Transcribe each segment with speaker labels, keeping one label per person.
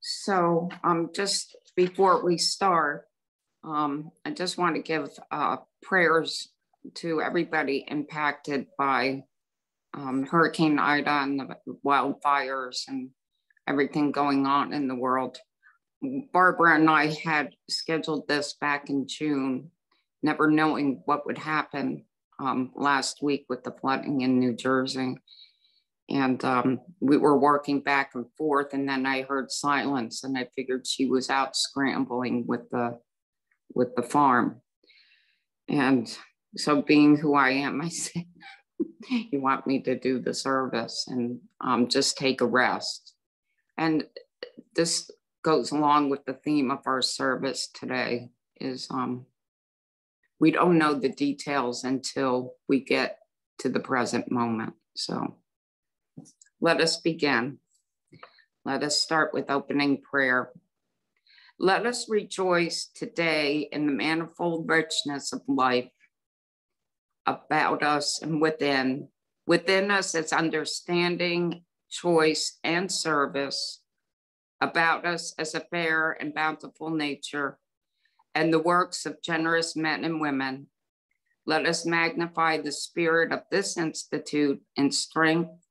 Speaker 1: So um, just before we start, um, I just want to give uh, prayers to everybody impacted by um, Hurricane Ida and the wildfires and everything going on in the world. Barbara and I had scheduled this back in June, never knowing what would happen um, last week with the flooding in New Jersey. And um, we were working back and forth, and then I heard silence, and I figured she was out scrambling with the with the farm. And so, being who I am, I said, "You want me to do the service and um, just take a rest." And this goes along with the theme of our service today: is um, we don't know the details until we get to the present moment. So let us begin. Let us start with opening prayer. Let us rejoice today in the manifold richness of life about us and within. Within us is understanding, choice, and service. About us as a fair and bountiful nature and the works of generous men and women. Let us magnify the spirit of this institute in strength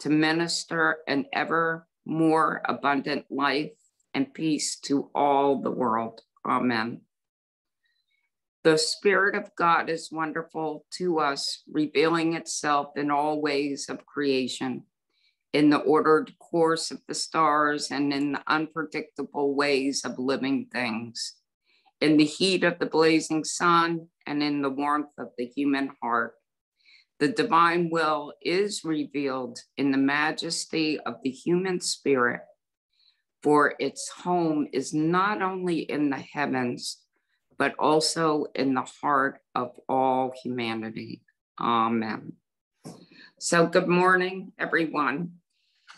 Speaker 1: to minister an ever more abundant life and peace to all the world. Amen. The Spirit of God is wonderful to us, revealing itself in all ways of creation, in the ordered course of the stars and in the unpredictable ways of living things in the heat of the blazing sun and in the warmth of the human heart. The divine will is revealed in the majesty of the human spirit, for its home is not only in the heavens, but also in the heart of all humanity. Amen. So, good morning, everyone.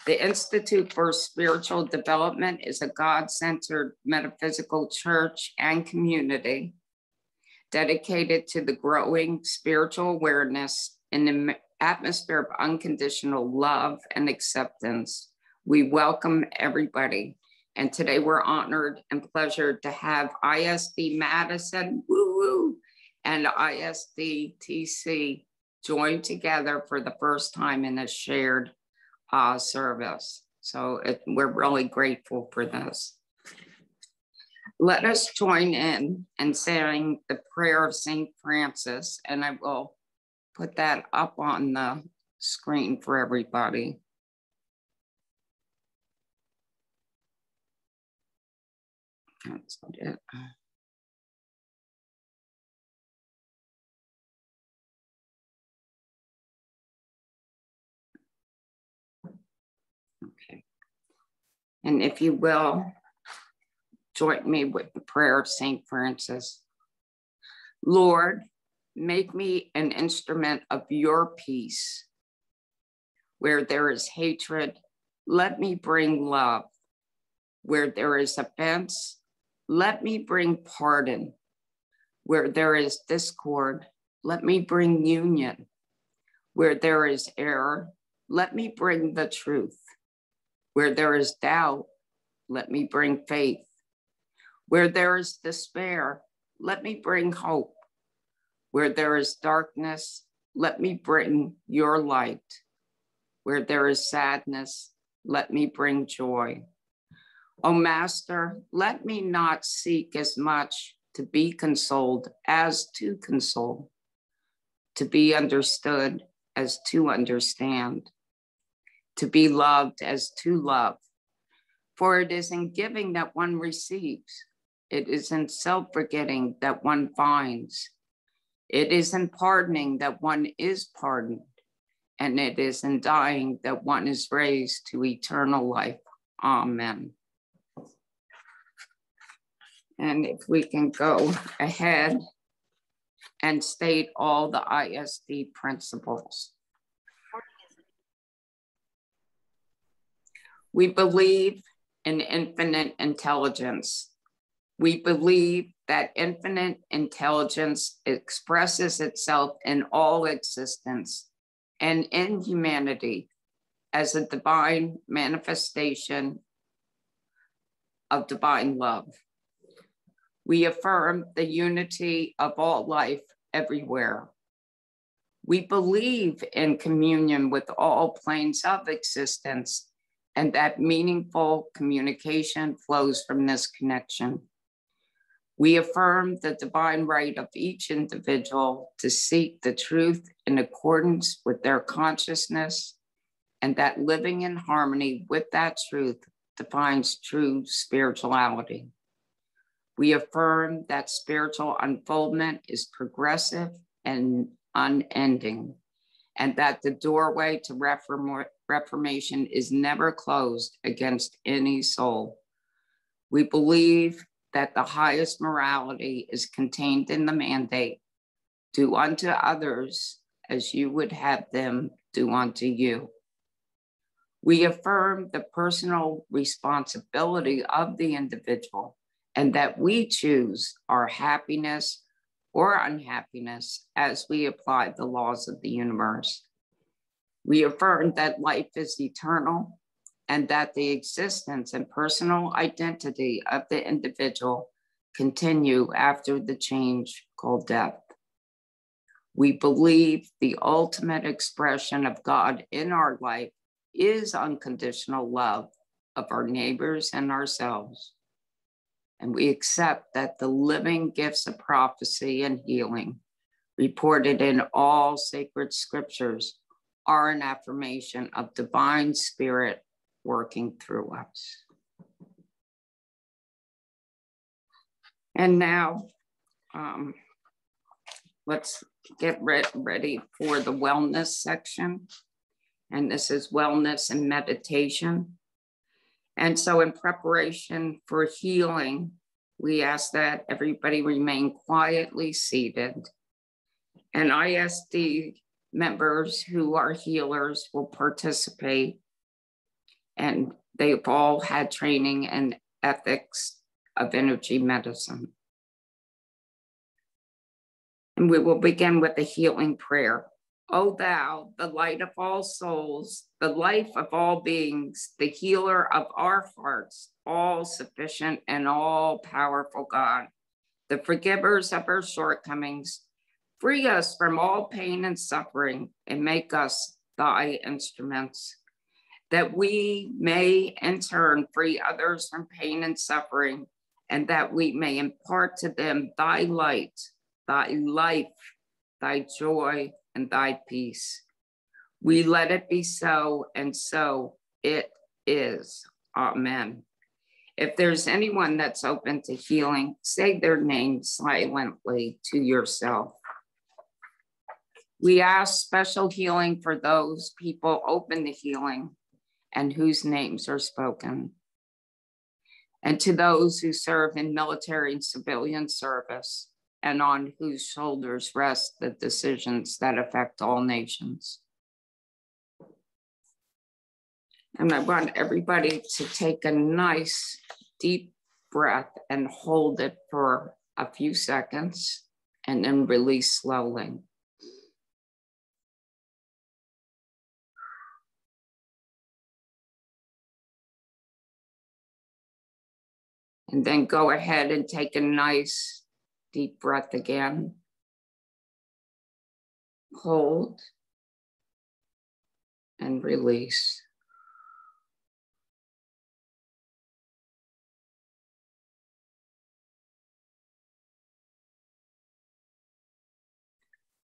Speaker 1: The Institute for Spiritual Development is a God centered metaphysical church and community dedicated to the growing spiritual awareness in the atmosphere of unconditional love and acceptance. We welcome everybody. And today we're honored and pleasured to have ISD Madison woo woo, and ISD TC join together for the first time in a shared uh, service. So it, we're really grateful for this. Let us join in and saying the prayer of St. Francis, and I will put that up on the screen for everybody. That's it. And if you will, join me with the prayer of St. Francis. Lord, make me an instrument of your peace. Where there is hatred, let me bring love. Where there is offense, let me bring pardon. Where there is discord, let me bring union. Where there is error, let me bring the truth. Where there is doubt, let me bring faith. Where there is despair, let me bring hope. Where there is darkness, let me bring your light. Where there is sadness, let me bring joy. O Master, let me not seek as much to be consoled as to console, to be understood as to understand, to be loved as to love. For it is in giving that one receives, it is in self forgetting that one finds, it is in pardoning that one is pardoned, and it is in dying that one is raised to eternal life. Amen. And if we can go ahead and state all the ISD principles. We believe in infinite intelligence. We believe that infinite intelligence expresses itself in all existence and in humanity as a divine manifestation of divine love. We affirm the unity of all life everywhere. We believe in communion with all planes of existence and that meaningful communication flows from this connection. We affirm the divine right of each individual to seek the truth in accordance with their consciousness, and that living in harmony with that truth defines true spirituality. We affirm that spiritual unfoldment is progressive and unending, and that the doorway to reform- reformation is never closed against any soul. We believe that the highest morality is contained in the mandate do unto others as you would have them do unto you. We affirm the personal responsibility of the individual and that we choose our happiness or unhappiness as we apply the laws of the universe. We affirm that life is eternal and that the existence and personal identity of the individual continue after the change called death. We believe the ultimate expression of God in our life is unconditional love of our neighbors and ourselves. And we accept that the living gifts of prophecy and healing reported in all sacred scriptures are an affirmation of divine spirit working through us. And now, um, let's get re ready for the wellness section. And this is wellness and meditation. And so, in preparation for healing, we ask that everybody remain quietly seated. And ISD members who are healers will participate and they've all had training in ethics of energy medicine. And we will begin with a healing prayer. O thou, the light of all souls, the life of all beings, the healer of our hearts, all sufficient and all powerful God, the forgivers of our shortcomings, free us from all pain and suffering and make us thy instruments that we may in turn free others from pain and suffering, and that we may impart to them thy light, thy life, thy joy, and thy peace. We let it be so, and so it is. Amen. If there's anyone that's open to healing, say their name silently to yourself. We ask special healing for those people open to healing and whose names are spoken. And to those who serve in military and civilian service, and on whose shoulders rest the decisions that affect all nations. And I want everybody to take a nice deep breath and hold it for a few seconds and then release slowly. And then go ahead and take a nice deep breath again. Hold and release.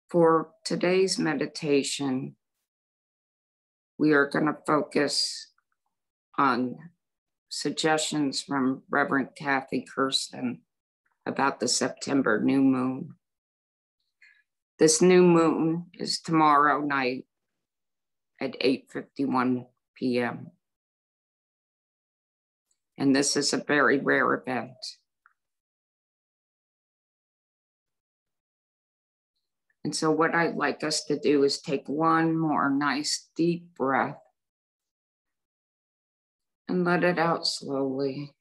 Speaker 1: For today's meditation, we are going to focus on suggestions from Reverend Kathy Kirsten about the September new moon. This new moon is tomorrow night at 8:51 p.m. And this is a very rare event. And so what I'd like us to do is take one more nice deep breath and let it out slowly.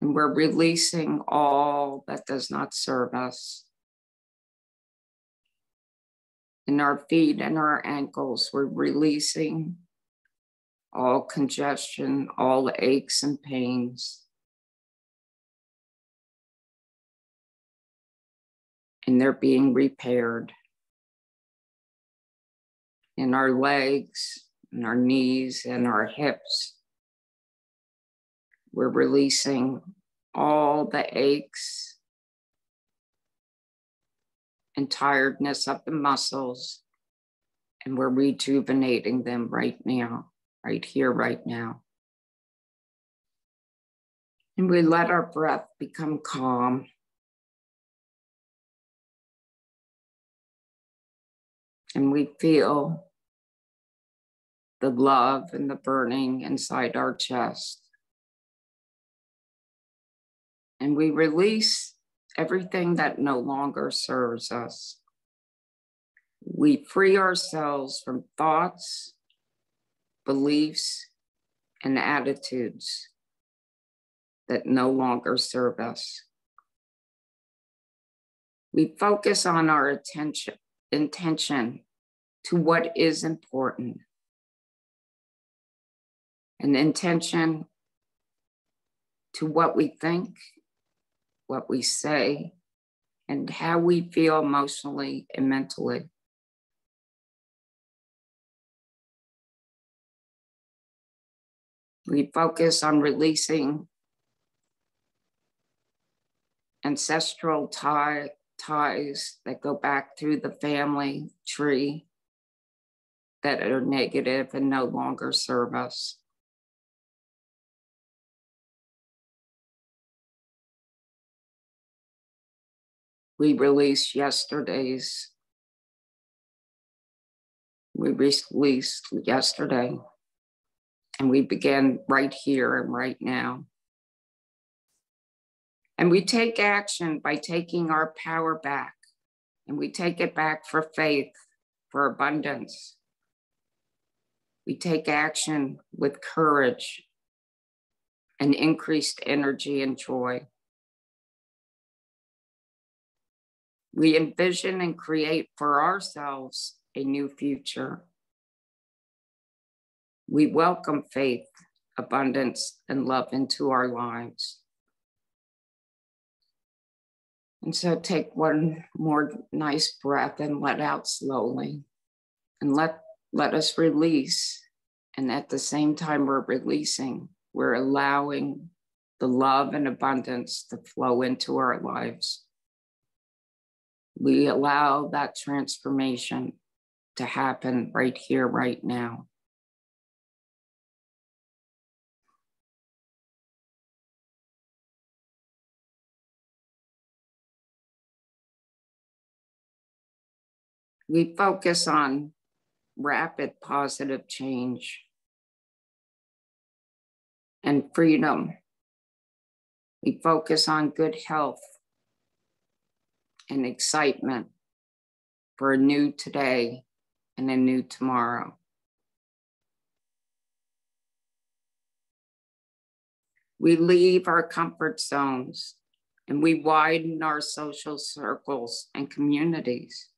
Speaker 1: And we're releasing all that does not serve us. in our feet and our ankles. We're releasing all congestion, all aches and pains. And they're being repaired in our legs, in our knees, and our hips. We're releasing all the aches and tiredness of the muscles, and we're rejuvenating them right now, right here, right now. And we let our breath become calm. And we feel the love and the burning inside our chest. And we release everything that no longer serves us. We free ourselves from thoughts, beliefs, and attitudes that no longer serve us. We focus on our attention, intention to what is important. An intention to what we think what we say, and how we feel emotionally and mentally. We focus on releasing ancestral tie, ties that go back through the family tree that are negative and no longer serve us. We released yesterday's, we released yesterday, and we begin right here and right now. And we take action by taking our power back, and we take it back for faith, for abundance. We take action with courage and increased energy and joy. We envision and create for ourselves a new future. We welcome faith, abundance, and love into our lives. And so take one more nice breath and let out slowly. And let, let us release. And at the same time, we're releasing, we're allowing the love and abundance to flow into our lives we allow that transformation to happen right here, right now. We focus on rapid positive change and freedom. We focus on good health and excitement for a new today and a new tomorrow. We leave our comfort zones and we widen our social circles and communities.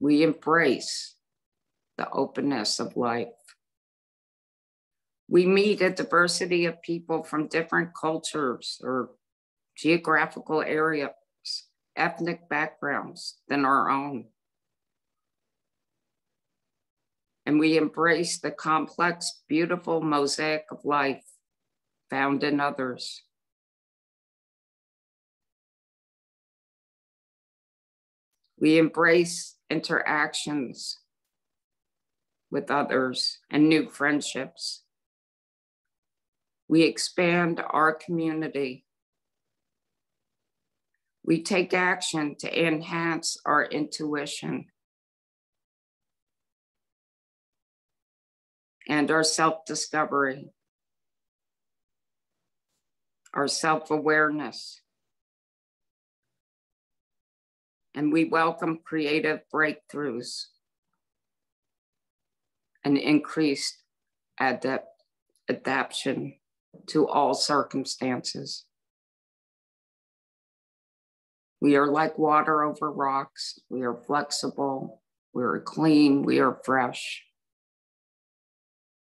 Speaker 1: We embrace the openness of life. We meet a diversity of people from different cultures or geographical areas, ethnic backgrounds than our own. And we embrace the complex, beautiful mosaic of life found in others. We embrace interactions with others and new friendships. We expand our community we take action to enhance our intuition and our self discovery, our self awareness. And we welcome creative breakthroughs and increased adapt- adaptation to all circumstances. We are like water over rocks. We are flexible. We are clean. We are fresh.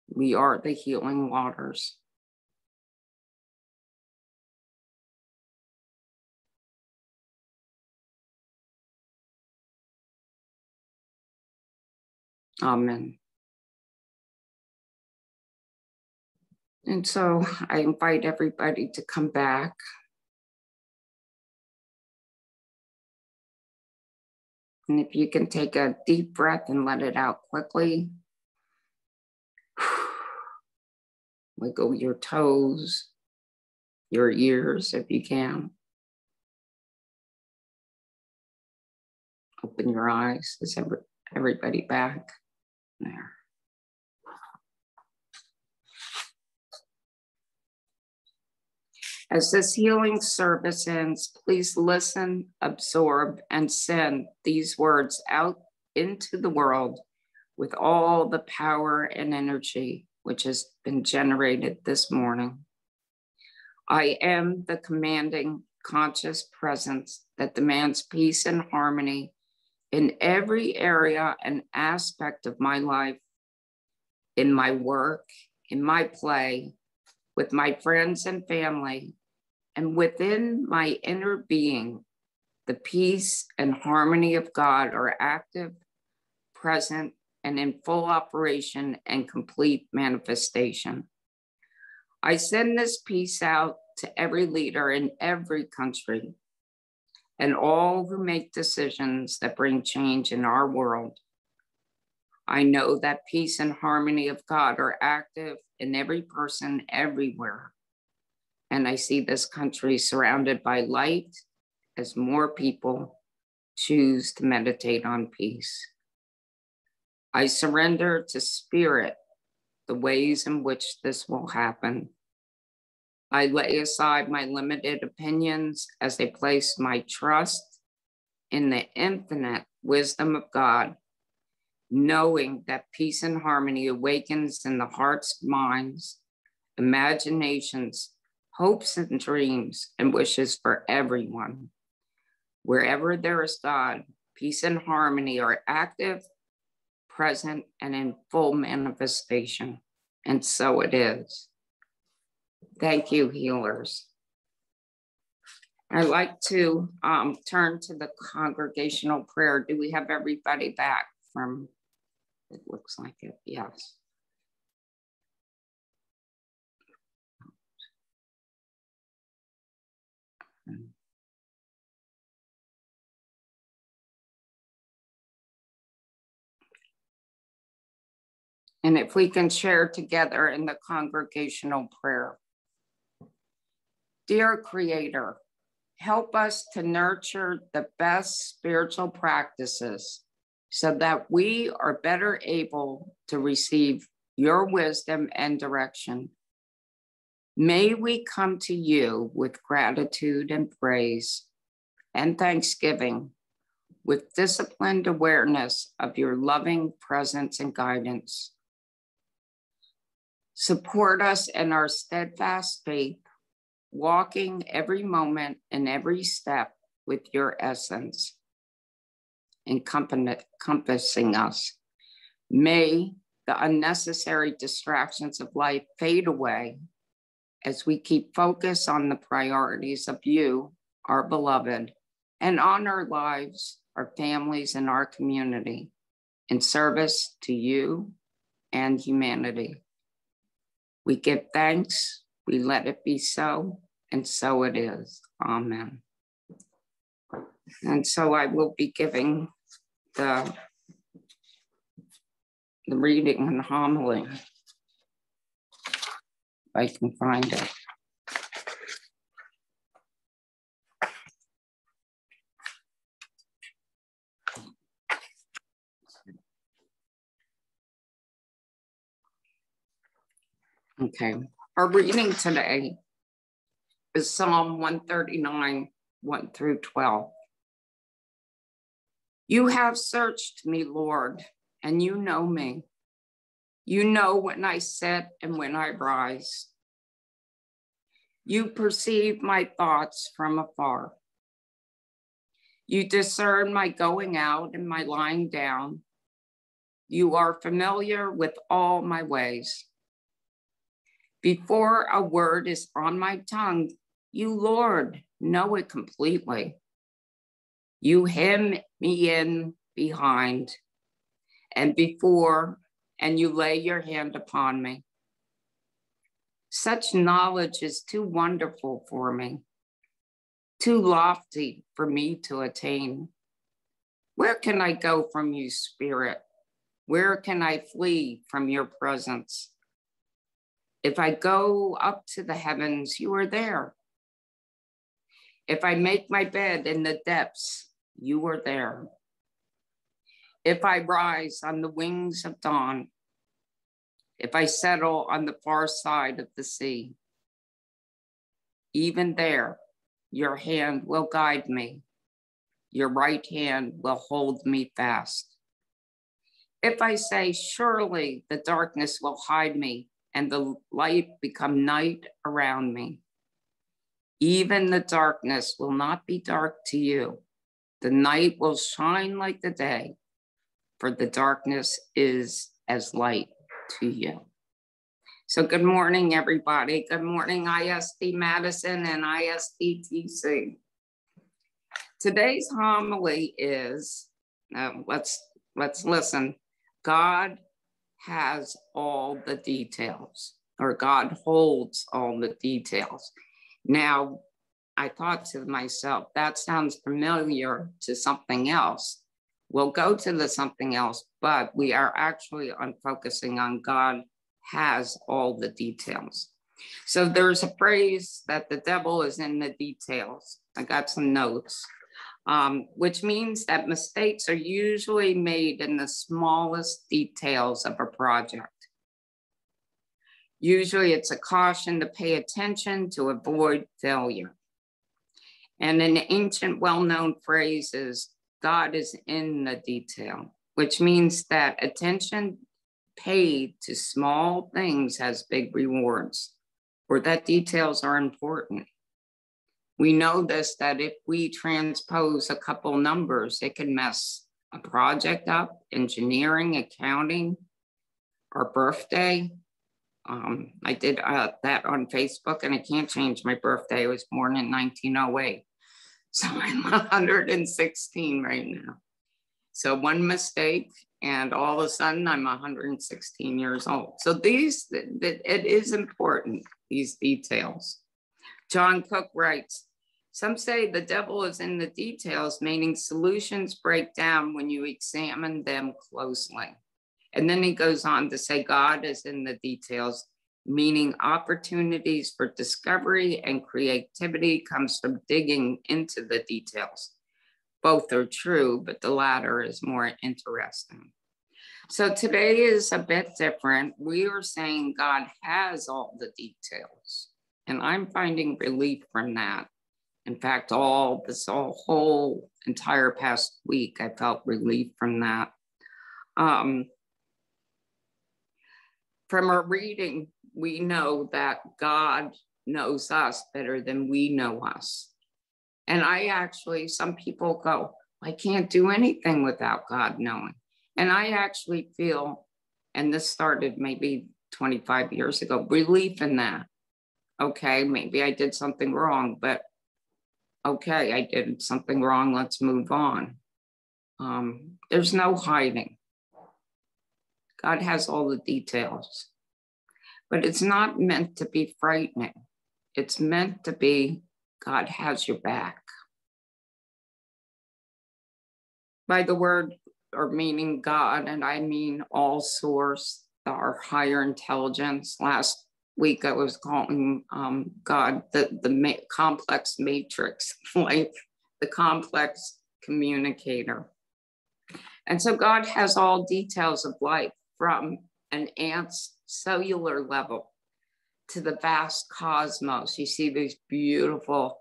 Speaker 1: We are the healing waters. Amen. And so I invite everybody to come back. And if you can take a deep breath and let it out quickly, wiggle your toes, your ears if you can. Open your eyes. Is every, everybody back? There. As this healing service ends, please listen, absorb, and send these words out into the world with all the power and energy which has been generated this morning. I am the commanding conscious presence that demands peace and harmony in every area and aspect of my life, in my work, in my play, with my friends and family, and within my inner being, the peace and harmony of God are active, present, and in full operation and complete manifestation. I send this peace out to every leader in every country and all who make decisions that bring change in our world. I know that peace and harmony of God are active in every person everywhere. And I see this country surrounded by light as more people choose to meditate on peace. I surrender to spirit the ways in which this will happen I lay aside my limited opinions as I place my trust in the infinite wisdom of God, knowing that peace and harmony awakens in the hearts, minds, imaginations, hopes, and dreams, and wishes for everyone. Wherever there is God, peace and harmony are active, present, and in full manifestation. And so it is. Thank you, healers. I'd like to um, turn to the congregational prayer. Do we have everybody back from, it looks like it, yes. And if we can share together in the congregational prayer. Dear Creator, help us to nurture the best spiritual practices so that we are better able to receive your wisdom and direction. May we come to you with gratitude and praise and thanksgiving, with disciplined awareness of your loving presence and guidance. Support us in our steadfast faith walking every moment and every step with your essence encompassing us. May the unnecessary distractions of life fade away as we keep focus on the priorities of you, our beloved, and on our lives, our families, and our community in service to you and humanity. We give thanks, we let it be so, and so it is. Amen. And so I will be giving the, the reading and homily, if I can find it. Okay, our reading today is Psalm 139, 1 through 12. You have searched me, Lord, and you know me. You know when I sit and when I rise. You perceive my thoughts from afar. You discern my going out and my lying down. You are familiar with all my ways. Before a word is on my tongue, you, Lord, know it completely. You hem me in behind and before, and you lay your hand upon me. Such knowledge is too wonderful for me too lofty for me to attain. Where can I go from you, Spirit? Where can I flee from your presence? If I go up to the heavens, you are there. If I make my bed in the depths, you are there. If I rise on the wings of dawn, if I settle on the far side of the sea, even there, your hand will guide me. Your right hand will hold me fast. If I say, Surely the darkness will hide me and the light become night around me, even the darkness will not be dark to you. The night will shine like the day, for the darkness is as light to you. So good morning, everybody. Good morning, ISD Madison and ISDTC. Today's homily is, uh, let's, let's listen. God has all the details, or God holds all the details. Now, I thought to myself, that sounds familiar to something else. We'll go to the something else, but we are actually on focusing on God has all the details. So there's a phrase that the devil is in the details. I got some notes, um, which means that mistakes are usually made in the smallest details of a project. Usually it's a caution to pay attention to avoid failure. And an ancient well-known phrase is God is in the detail, which means that attention paid to small things has big rewards, or that details are important. We know this that if we transpose a couple numbers, it can mess a project up, engineering, accounting, our birthday. Um, I did uh, that on Facebook and I can't change my birthday. I was born in 1908. So I'm 116 right now. So one mistake and all of a sudden I'm 116 years old. So these, it is important, these details. John Cook writes, some say the devil is in the details, meaning solutions break down when you examine them closely. And then he goes on to say God is in the details, meaning opportunities for discovery and creativity comes from digging into the details. Both are true, but the latter is more interesting. So today is a bit different. We are saying God has all the details, and I'm finding relief from that. In fact, all this all whole entire past week, I felt relief from that. Um, from a reading, we know that God knows us better than we know us. And I actually, some people go, I can't do anything without God knowing. And I actually feel, and this started maybe 25 years ago, relief in that. Okay, maybe I did something wrong, but okay, I did something wrong. Let's move on. Um, there's no hiding. God has all the details, but it's not meant to be frightening. It's meant to be God has your back. By the word or meaning God, and I mean all source, our higher intelligence. Last week I was calling um, God the, the ma- complex matrix, like the complex communicator. And so God has all details of life from an ant's cellular level to the vast cosmos. You see these beautiful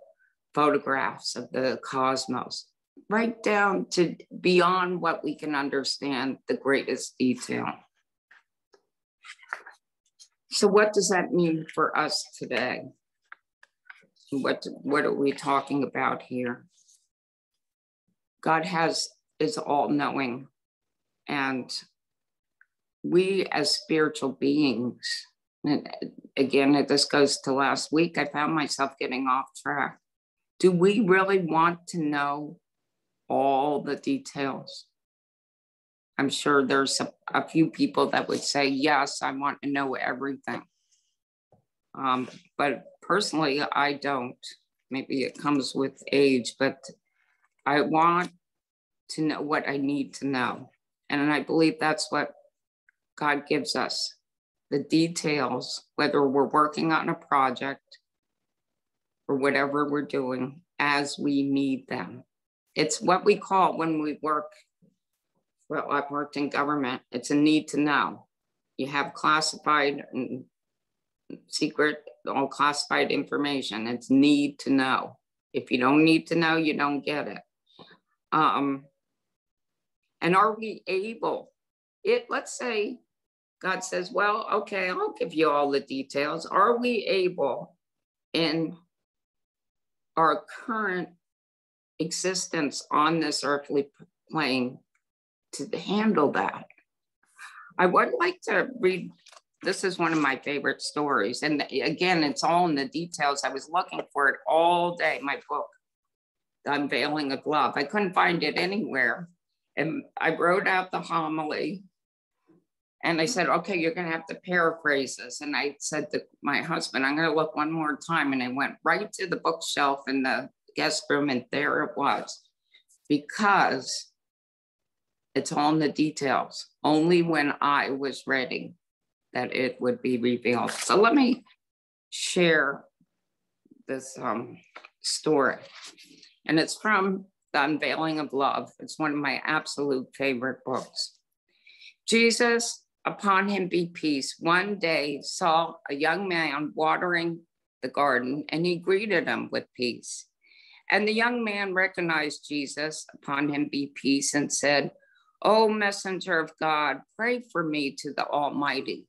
Speaker 1: photographs of the cosmos, right down to beyond what we can understand, the greatest detail. So, what does that mean for us today? What, what are we talking about here? God has is all knowing. And we as spiritual beings, and again, this goes to last week, I found myself getting off track. Do we really want to know all the details? I'm sure there's a, a few people that would say, yes, I want to know everything. Um, but personally, I don't. Maybe it comes with age, but I want to know what I need to know. And I believe that's what God gives us the details, whether we're working on a project or whatever we're doing as we need them. It's what we call when we work. Well, I've worked in government, it's a need to know. You have classified and secret, all classified information. It's need to know. If you don't need to know, you don't get it. Um, and are we able? It let's say God says, Well, okay, I'll give you all the details. Are we able in our current existence on this earthly plane to handle that? I would like to read. This is one of my favorite stories. And again, it's all in the details. I was looking for it all day, my book, The Unveiling of Love. I couldn't find it anywhere. And I wrote out the homily and I said, okay, you're going to have to paraphrase this. And I said to my husband, I'm going to look one more time. And I went right to the bookshelf in the guest room, and there it was. Because it's all in the details. Only when I was ready that it would be revealed. So let me share this um, story. And it's from The Unveiling of Love. It's one of my absolute favorite books. Jesus upon him be peace, one day saw a young man watering the garden and he greeted him with peace. And the young man recognized Jesus, upon him be peace, and said, O messenger of God, pray for me to the Almighty,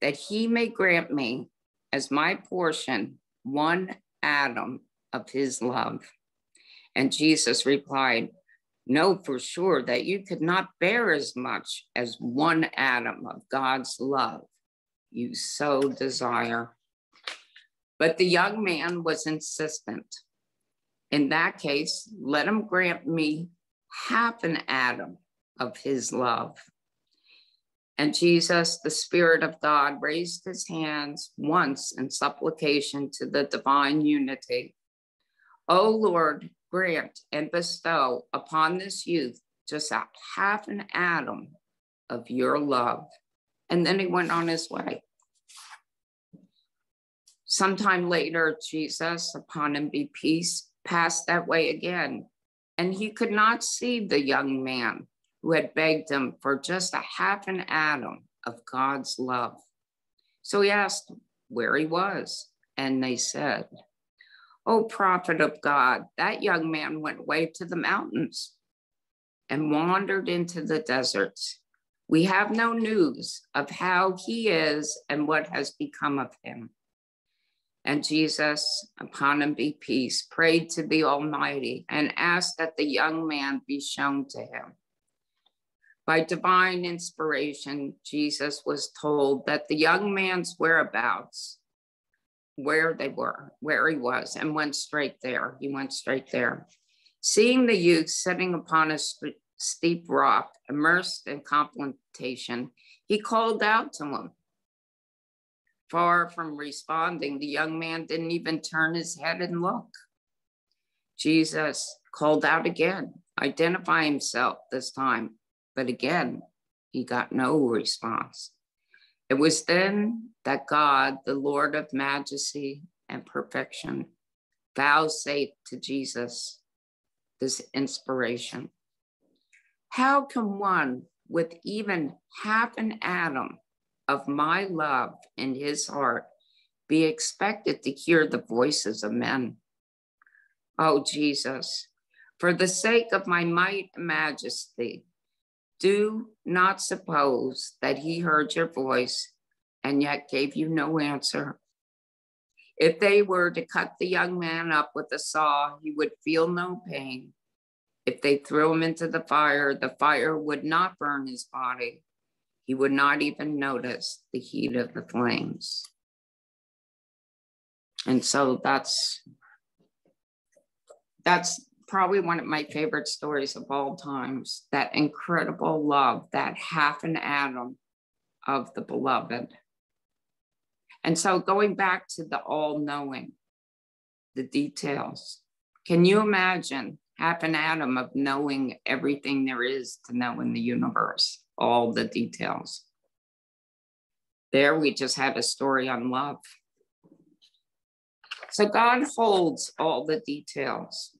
Speaker 1: that he may grant me as my portion one atom of his love. And Jesus replied, know for sure that you could not bear as much as one atom of God's love you so desire. But the young man was insistent. In that case, let him grant me half an atom of his love. And Jesus, the Spirit of God, raised his hands once in supplication to the divine unity. O Lord, grant and bestow upon this youth just a half an atom of your love. And then he went on his way. Sometime later, Jesus, upon him be peace, passed that way again. And he could not see the young man who had begged him for just a half an atom of God's love. So he asked where he was. And they said, O prophet of God, that young man went away to the mountains and wandered into the deserts. We have no news of how he is and what has become of him. And Jesus, upon him be peace, prayed to the Almighty and asked that the young man be shown to him. By divine inspiration, Jesus was told that the young man's whereabouts where they were, where he was, and went straight there. He went straight there. Seeing the youth sitting upon a steep rock, immersed in contemplation, he called out to him. Far from responding, the young man didn't even turn his head and look. Jesus called out again, identify himself this time, but again, he got no response. It was then that God, the Lord of majesty and perfection, vouchsafed to Jesus this inspiration. How can one with even half an atom of my love in his heart be expected to hear the voices of men? Oh, Jesus, for the sake of my might and majesty, do not suppose that he heard your voice and yet gave you no answer. If they were to cut the young man up with a saw, he would feel no pain. If they threw him into the fire, the fire would not burn his body. He would not even notice the heat of the flames. And so that's that's probably one of my favorite stories of all times that incredible love, that half an atom of the beloved. And so going back to the all knowing, the details, can you imagine half an atom of knowing everything there is to know in the universe, all the details? There, we just had a story on love. So God holds all the details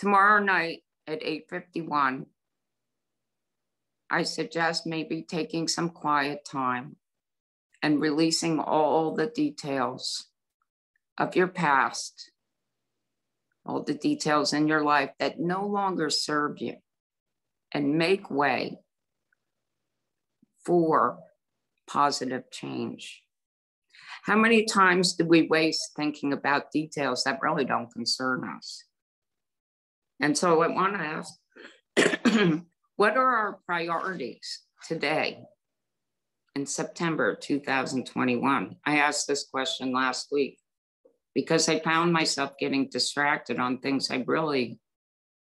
Speaker 1: tomorrow night at 8.51, I suggest maybe taking some quiet time and releasing all the details of your past, all the details in your life that no longer serve you, and make way for positive change. How many times do we waste thinking about details that really don't concern us? And so I want to ask what are our priorities today in September 2021? I asked this question last week because I found myself getting distracted on things I'm really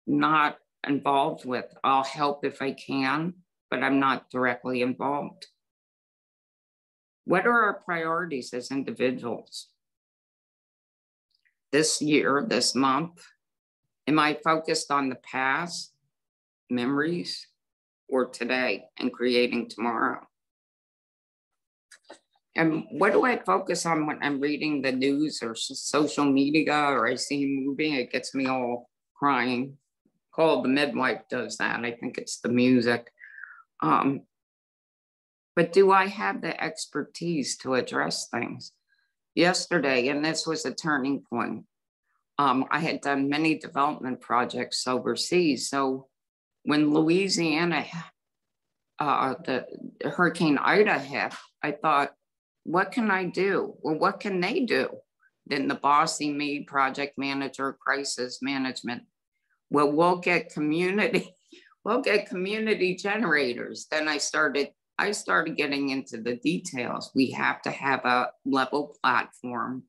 Speaker 1: not involved with. I'll help if I can, but I'm not directly involved. What are our priorities as individuals? This year, this month, Am I focused on the past, memories, or today and creating tomorrow? And what do I focus on when I'm reading the news or social media or I see a movie? It gets me all crying. Call the midwife does that. I think it's the music. Um, but do I have the expertise to address things? Yesterday, and this was a turning point, um, I had done many development projects overseas. So when Louisiana, uh, the Hurricane Ida hit, I thought, what can I do? Well, what can they do? Then the bossy me, project manager, crisis management. Well, we'll get community, we'll get community generators. Then I started, I started getting into the details. We have to have a level platform,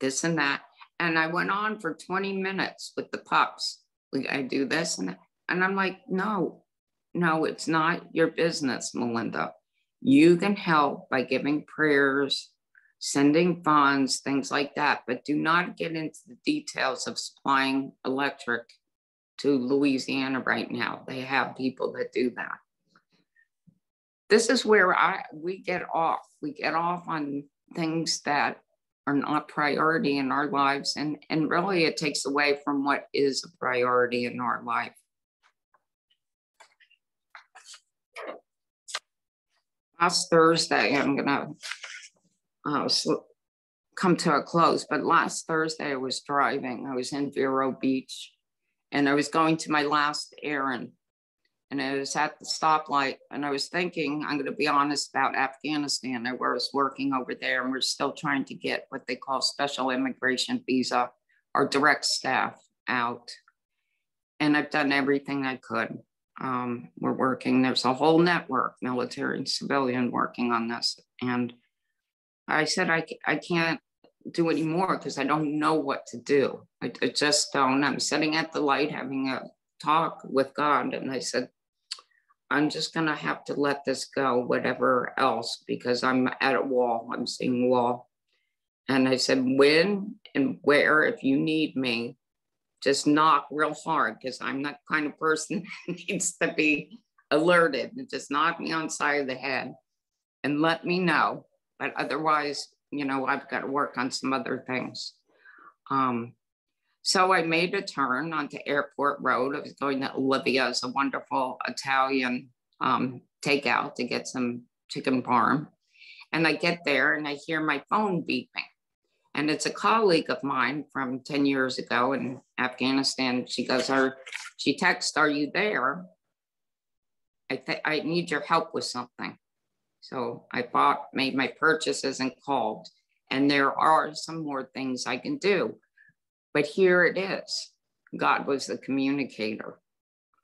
Speaker 1: this and that. And I went on for 20 minutes with the pups. I do this and. And I'm like, no, no, it's not your business, Melinda. You can help by giving prayers, sending funds, things like that, but do not get into the details of supplying electric to Louisiana right now. They have people that do that. This is where I we get off. We get off on things that are not priority in our lives. And, and really, it takes away from what is a priority in our life. Last Thursday, I'm to uh, come to a close, but last Thursday I was driving. I was in Vero Beach and I was going to my last errand and I was at the stoplight and I was thinking, I'm going to be honest about Afghanistan. I was working over there and we're still trying to get what they call special immigration visa, our direct staff out. And I've done everything I could. Um, we're working, there's a whole network, military and civilian, working on this. And I said, I, I can't do anymore because I don't know what to do. I, I just don't. I'm sitting at the light having a talk with God. And I said, I'm just going to have to let this go, whatever else, because I'm at a wall. I'm seeing a wall. And I said, when and where, if you need me, just knock real hard, because I'm that kind of person that needs to be alerted and just knock me on side of the head and let me know. But otherwise, you know, I've got to work on some other things. Um, so I made a turn onto Airport Road. I was going to Olivia's, a wonderful Italian um, takeout to get some chicken parm. And I get there and I hear my phone beeping. And it's a colleague of mine from 10 years ago in Afghanistan. She goes, are, she texts, are you there? I, th- I need your help with something. So I bought, made my purchases and called. And there are some more things I can do. But here it is God was the communicator.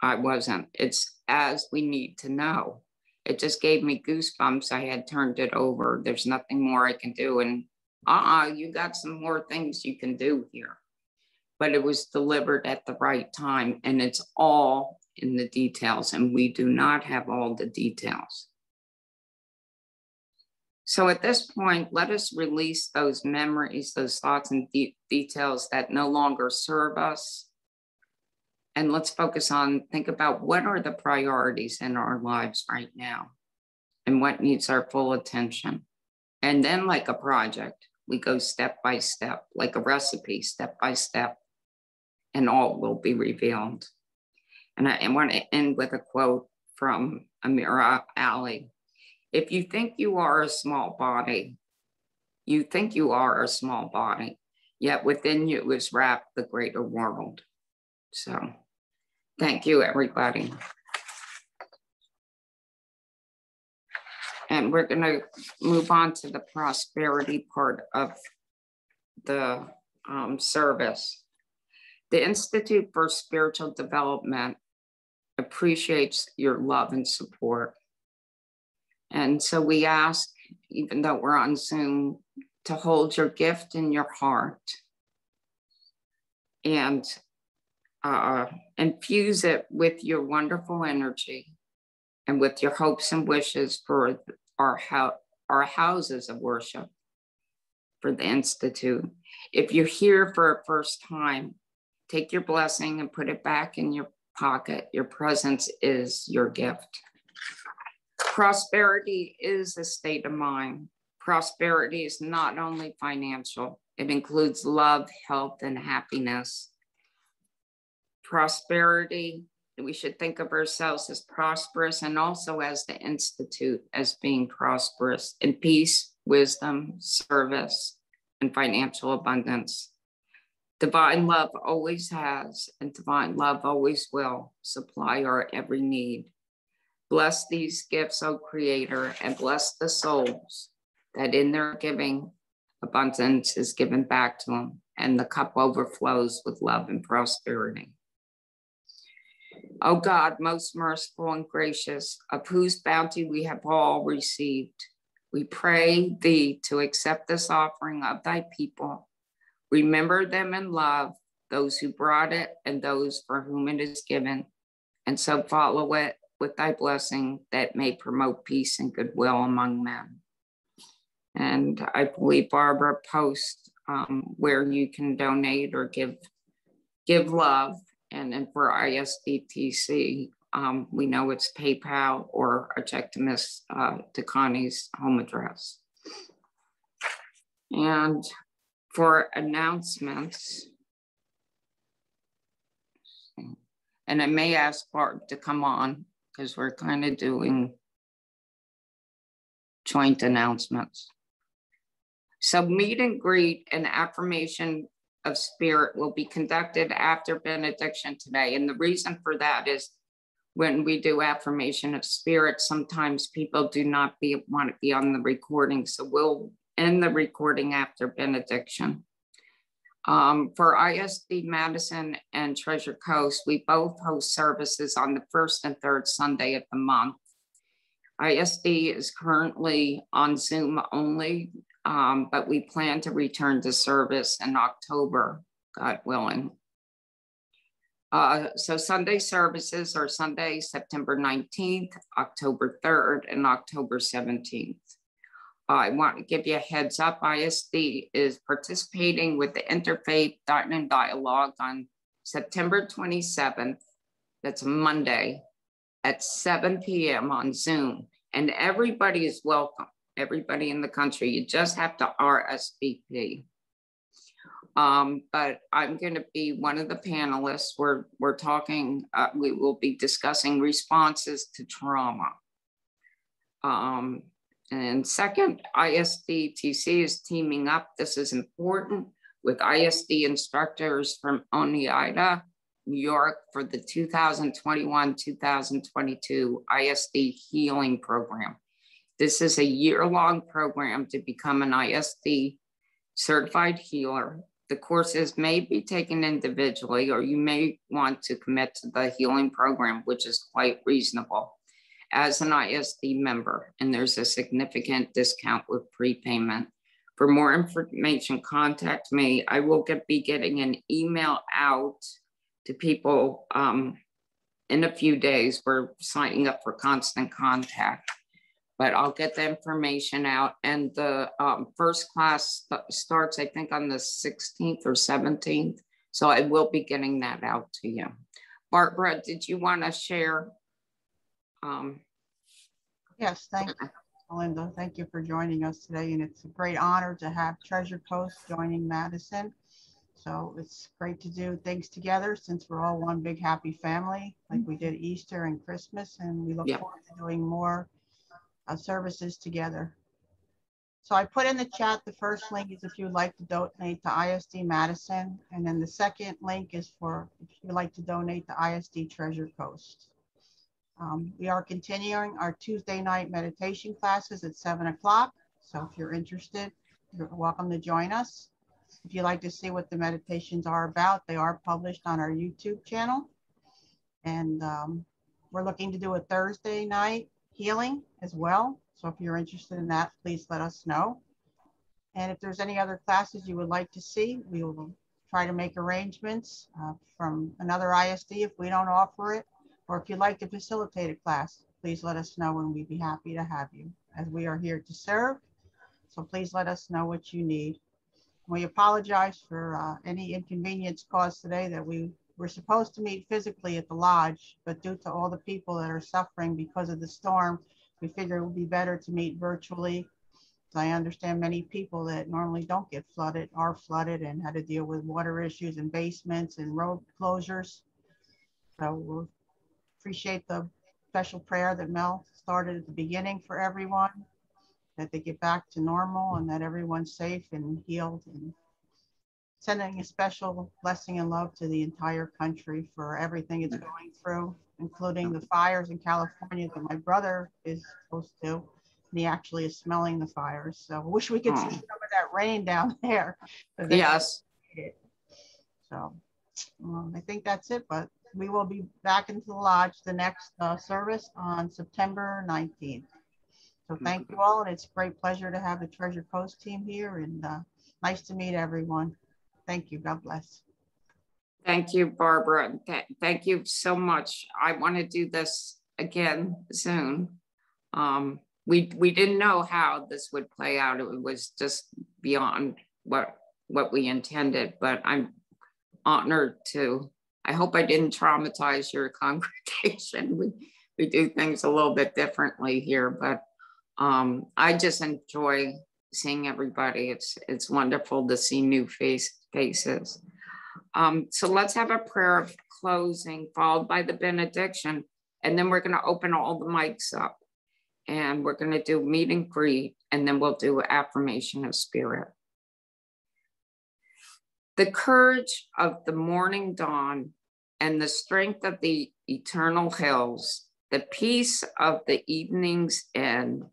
Speaker 1: I wasn't. It's as we need to know. It just gave me goosebumps. I had turned it over. There's nothing more I can do. And uh uh you got some more things you can do here. But it was delivered at the right time and it's all in the details, and we do not have all the details. So at this point, let us release those memories, those thoughts and de- details that no longer serve us. And let's focus on, think about what are the priorities in our lives right now and what needs our full attention. And then, like a project, we go step by step, like a recipe, step by step, and all will be revealed. And I, I want to end with a quote from Amira Ali if you think you are a small body, you think you are a small body, yet within you is wrapped the greater world. So thank you, everybody. And we're going to move on to the prosperity part of the um, service. The Institute for Spiritual Development appreciates your love and support. And so we ask, even though we're on Zoom, to hold your gift in your heart and uh, infuse it with your wonderful energy and with your hopes and wishes for our, ho- our houses of worship for the Institute. If you're here for a first time, take your blessing and put it back in your pocket. Your presence is your gift. Prosperity is a state of mind. Prosperity is not only financial, it includes love, health, and happiness. Prosperity, we should think of ourselves as prosperous and also as the Institute as being prosperous in peace, wisdom, service, and financial abundance. Divine love always has, and divine love always will supply our every need. Bless these gifts, O Creator, and bless the souls that in their giving, abundance is given back to them, and the cup overflows with love and prosperity. O God, most merciful and gracious, of whose bounty we have all received, we pray thee to accept this offering of thy people. Remember them in love, those who brought it and those for whom it is given, and so follow it with thy blessing that may promote peace and goodwill among men. And I believe Barbara posts um, where you can donate or give give love. And for ISDTC, um, we know it's PayPal or a check to Miss uh, home address. And for announcements, and I may ask Bart to come on because we're kind of doing joint announcements. So meet and greet and affirmation of spirit will be conducted after benediction today. And the reason for that is when we do affirmation of spirit, sometimes people do not be, want to be on the recording. So we'll end the recording after benediction. Um, for ISD Madison and Treasure Coast, we both host services on the first and third Sunday of the month. ISD is currently on Zoom only, um, but we plan to return to service in October, God willing. Uh, so Sunday services are Sunday, September 19th, October 3rd, and October 17th. I want to give you a heads up. ISD is participating with the Interfaith Diamond Dialogue on September 27th. That's Monday at 7 p.m. on Zoom. And everybody is welcome, everybody in the country. You just have to RSVP. Um, but I'm going to be one of the panelists. We're, we're talking, uh, we will be discussing responses to trauma. Um, and second, ISDTC is teaming up. This is important with ISD instructors from Oneida, New York for the 2021-2022 ISD Healing Program. This is a year-long program to become an ISD certified healer. the courses may be taken individually, or you may want to commit to the healing program, which is quite reasonable as an ISD member, and there's a significant discount with prepayment. For more information, contact me. I will get, be getting an email out to people um, in a few days. We're signing up for constant contact, but I'll get the information out. And the um, first class st starts, I think, on the 16th or 17th. So I will be getting that out to you. Barbara, did you want to share? Um,
Speaker 2: yes, thank you. Melinda, thank you for joining us today. And it's a great honor to have Treasure Coast joining Madison. So it's great to do things together since we're all one big happy family, like we did Easter and Christmas. And we look yep. forward to doing more uh, services together. So I put in the chat, the first link is if you'd like to donate to ISD Madison. And then the second link is for if you'd like to donate to ISD Treasure Coast. Um, we are continuing our Tuesday night meditation classes at seven o'clock. So if you're interested, you're welcome to join us. If you'd like to see what the meditations are about, they are published on our YouTube channel. And um, we're looking to do a Thursday night healing as well. So if you're interested in that, please let us know. And if there's any other classes you would like to see, we will try to make arrangements uh, from another ISD if we don't offer it. Or if you'd like to facilitate a class, please let us know and we'd be happy to have you as we are here to serve. So please let us know what you need. We apologize for uh, any inconvenience caused today that we were supposed to meet physically at the lodge, but due to all the people that are suffering because of the storm, we figured it would be better to meet virtually. I understand many people that normally don't get flooded are flooded and had to deal with water issues and basements and road closures. So we appreciate the special prayer that Mel started at the beginning for everyone, that they get back to normal and that everyone's safe and healed and sending a special blessing and love to the entire country for everything it's going through, including the fires in California that my brother is supposed to. And he actually is smelling the fires. So I wish we could oh. see some of that rain down there.
Speaker 1: Yes.
Speaker 2: So um, I think that's it, but we will be back into the lodge the next uh, service on September 19th. So thank you all, and it's a great pleasure to have the Treasure Coast team here, and uh, nice to meet everyone. Thank you. God bless.
Speaker 1: Thank you, Barbara. Th thank you so much. I want to do this again soon. Um, we we didn't know how this would play out. It was just beyond what what we intended. But I'm honored to. I hope I didn't traumatize your congregation. We we do things a little bit differently here, but um, I just enjoy seeing everybody. It's it's wonderful to see new face, faces. Um, so let's have a prayer of closing, followed by the benediction, and then we're going to open all the mics up, and we're going to do meet and greet, and then we'll do affirmation of spirit. The courage of the morning dawn and the strength of the eternal hills, the peace of the evening's end,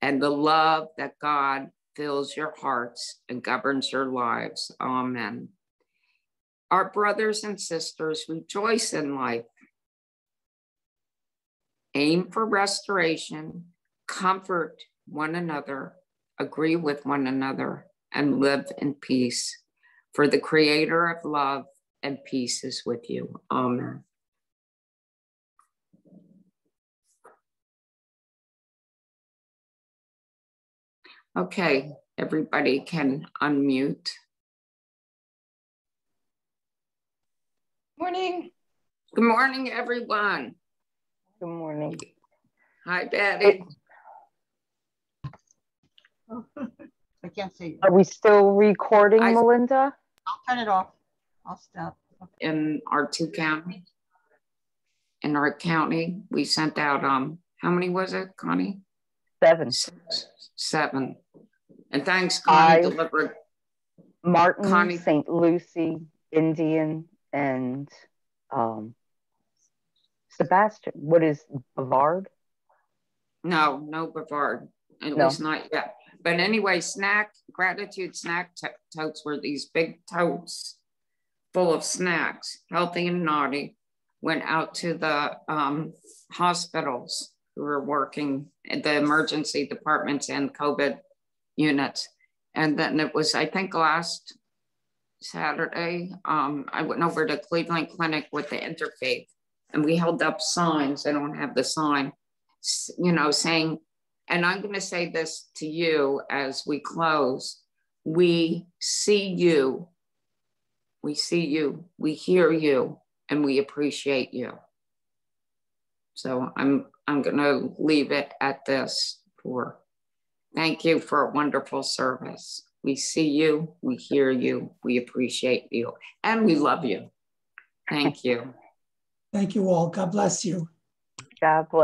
Speaker 1: and the love that God fills your hearts and governs your lives. Amen. Our brothers and sisters rejoice in life. Aim for restoration, comfort one another, agree with one another, and live in peace. For the creator of love and peace is with you. Amen. Okay, everybody can unmute.
Speaker 3: Morning.
Speaker 1: Good morning, everyone.
Speaker 3: Good morning.
Speaker 1: Hi, Betty.
Speaker 2: I can't see.
Speaker 3: Are we still recording, I, Melinda?
Speaker 2: I'll turn it off. I'll stop.
Speaker 1: In our two counties, in our county, we sent out, um, how many was it, Connie?
Speaker 3: Seven.
Speaker 1: Seven. And thanks, Connie Five. delivered.
Speaker 3: Martin, Connie. St. Lucie, Indian, and um, Sebastian. What is Brevard?
Speaker 1: No, no Brevard. At
Speaker 3: No.
Speaker 1: least not yet. But anyway, snack, gratitude snack to- totes were these big totes full of snacks, healthy and naughty, went out to the um, hospitals who were working the emergency departments and COVID units. And then it was, I think, last Saturday, um, I went over to Cleveland Clinic with the interfaith and we held up signs. I don't have the sign, you know, saying, and I'm going to say this to you as we close we see you, we see you, we hear you, and we appreciate you. So I'm I'm going to leave it at this for thank you for a wonderful service. We see you, we hear you, we appreciate you, and we love you. Thank you.
Speaker 4: Thank you all. God bless you.
Speaker 3: God bless.